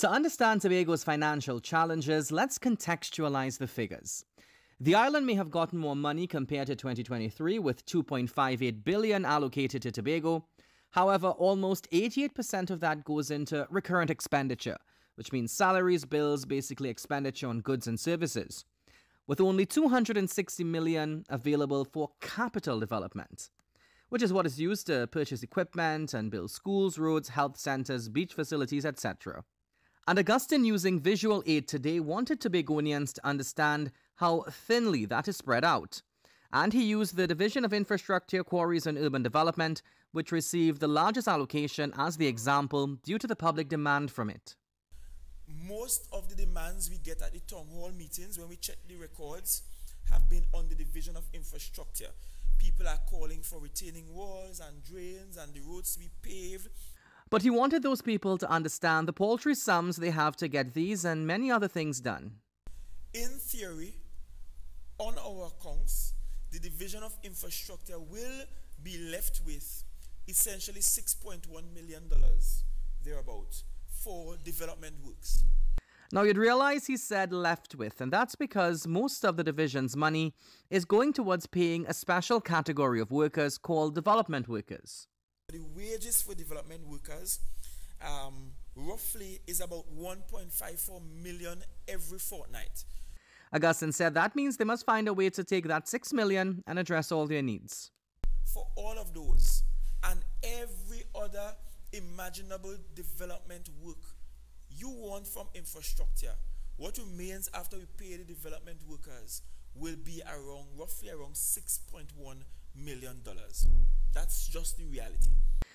To understand Tobago's financial challenges, let's contextualize the figures. The island may have gotten more money compared to 2023 with 2.58 billion allocated to Tobago. However, almost 88% of that goes into recurrent expenditure, which means salaries, bills, basically expenditure on goods and services, with only 260 million available for capital development, which is what is used to purchase equipment and build schools, roads, health centers, beach facilities, etc. And Augustine, using visual aid today, wanted Tobagonians to understand how thinly that is spread out. And he used the Division of Infrastructure, Quarries and Urban Development, which received the largest allocation, as the example due to the public demand from it. Most of the demands we get at the town hall meetings, when we check the records, have been on the Division of Infrastructure. People are calling for retaining walls and drains and the roads to be paved but he wanted those people to understand the paltry sums they have to get these and many other things done. In theory, on our accounts, the Division of Infrastructure will be left with essentially $6.1 million, thereabout, for development works. Now, you'd realize he said left with, and that's because most of the division's money is going towards paying a special category of workers called development workers. The wages for development workers um, roughly is about 1.54 million every fortnight. Augustine said that means they must find a way to take that 6 million and address all their needs. For all of those and every other imaginable development work you want from infrastructure, what remains after we pay the development workers will be around roughly around 6.1 million dollars. That's just the reality.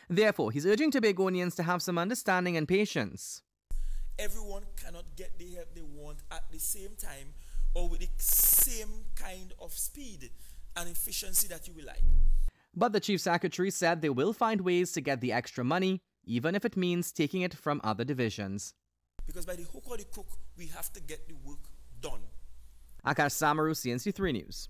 Therefore, he's urging Tobagonians to have some understanding and patience. Everyone cannot get the help they want at the same time or with the same kind of speed and efficiency that you will like. But the Chief Secretary said they will find ways to get the extra money, even if it means taking it from other divisions. Because by the hook or the crook, we have to get the work done. Akash Samaroo, CNC3 News.